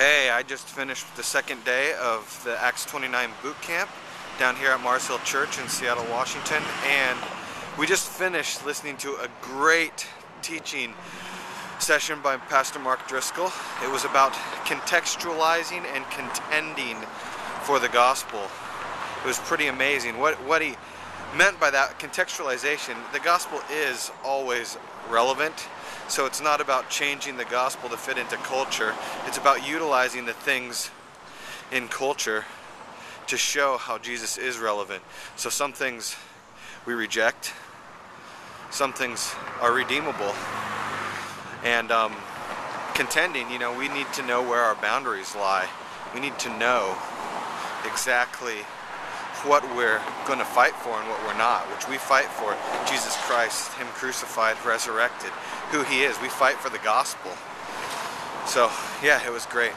Hey, I just finished the second day of the Acts 29 boot camp down here at Mars Hill Church in Seattle, Washington, and we just finished listening to a great teaching session by Pastor Mark Driscoll. It was about contextualizing and contending for the gospel. It was pretty amazing. What what he meant by that contextualization, the gospel is always relevant. So it's not about changing the gospel to fit into culture. It's about utilizing the things in culture to show how Jesus is relevant. So some things we reject, some things are redeemable. And um, contending, you know, we need to know where our boundaries lie. We need to know exactly what we're going to fight for and what we're not, which we fight for Jesus Christ, Him crucified, resurrected, who He is. We fight for the gospel. So, yeah, it was great.